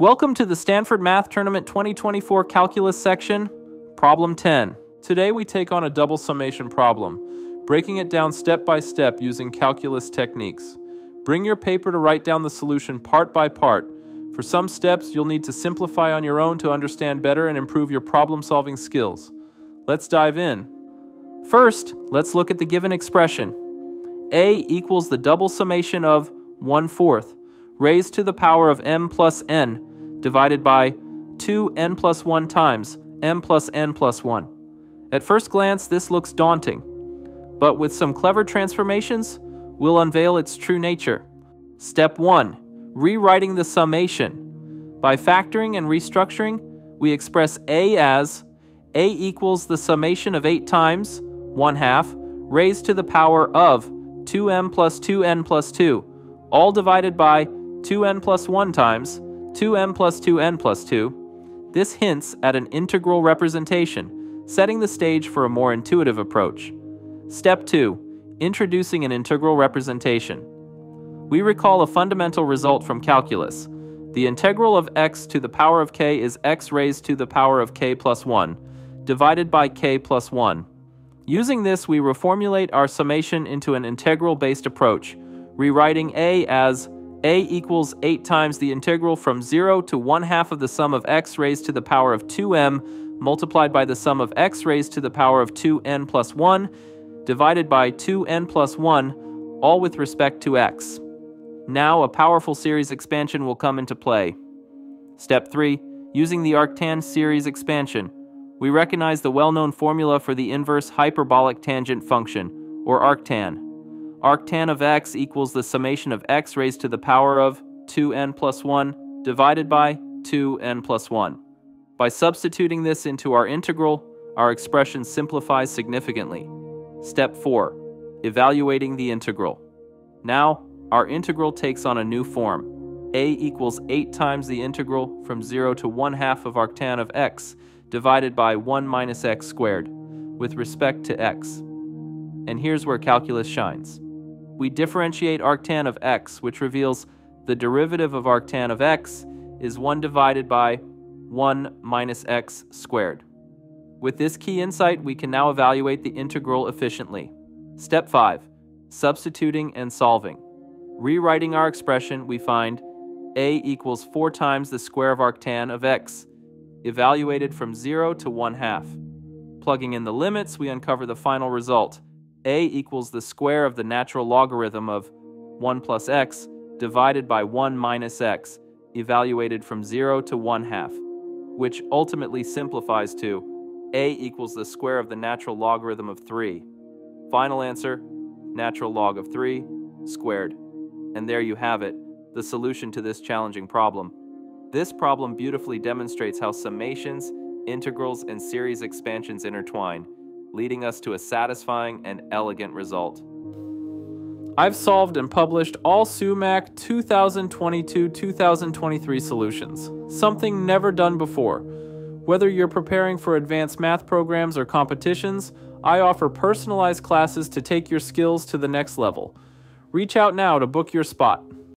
Welcome to the Stanford Math Tournament 2024 Calculus section, Problem 10. Today we take on a double summation problem, breaking it down step by step using calculus techniques. Bring your paper to write down the solution part by part. For some steps, you'll need to simplify on your own to understand better and improve your problem solving skills. Let's dive in. First, let's look at the given expression. A equals the double summation of 1 fourth raised to the power of m plus n divided by 2n plus 1 times m plus n plus 1. At first glance, this looks daunting, but with some clever transformations, we'll unveil its true nature. Step 1 Rewriting the summation. By factoring and restructuring, we express a as a equals the summation of 8 times 1 half raised to the power of 2m plus 2n plus 2, all divided by 2n plus 1 times 2m plus 2n plus 2, this hints at an integral representation, setting the stage for a more intuitive approach. Step 2 Introducing an integral representation. We recall a fundamental result from calculus. The integral of x to the power of k is x raised to the power of k plus 1, divided by k plus 1. Using this, we reformulate our summation into an integral based approach, rewriting a as a equals 8 times the integral from 0 to 1 half of the sum of x raised to the power of 2m multiplied by the sum of x raised to the power of 2n plus 1 divided by 2n plus 1, all with respect to x. Now a powerful series expansion will come into play. Step 3. Using the arctan series expansion, we recognize the well-known formula for the inverse hyperbolic tangent function, or arctan arctan of x equals the summation of x raised to the power of 2n plus 1 divided by 2n plus 1. By substituting this into our integral, our expression simplifies significantly. Step 4. Evaluating the integral. Now, our integral takes on a new form. a equals 8 times the integral from 0 to 1 half of arctan of x divided by 1 minus x squared with respect to x. And here's where calculus shines we differentiate arctan of x, which reveals the derivative of arctan of x is 1 divided by 1 minus x squared. With this key insight, we can now evaluate the integral efficiently. Step 5. Substituting and solving. Rewriting our expression, we find a equals 4 times the square of arctan of x, evaluated from 0 to 1 half. Plugging in the limits, we uncover the final result a equals the square of the natural logarithm of 1 plus x divided by 1 minus x, evaluated from 0 to 1 half, which ultimately simplifies to a equals the square of the natural logarithm of 3. Final answer, natural log of 3 squared. And there you have it, the solution to this challenging problem. This problem beautifully demonstrates how summations, integrals, and series expansions intertwine leading us to a satisfying and elegant result. I've solved and published all SUMAC 2022-2023 solutions, something never done before. Whether you're preparing for advanced math programs or competitions, I offer personalized classes to take your skills to the next level. Reach out now to book your spot.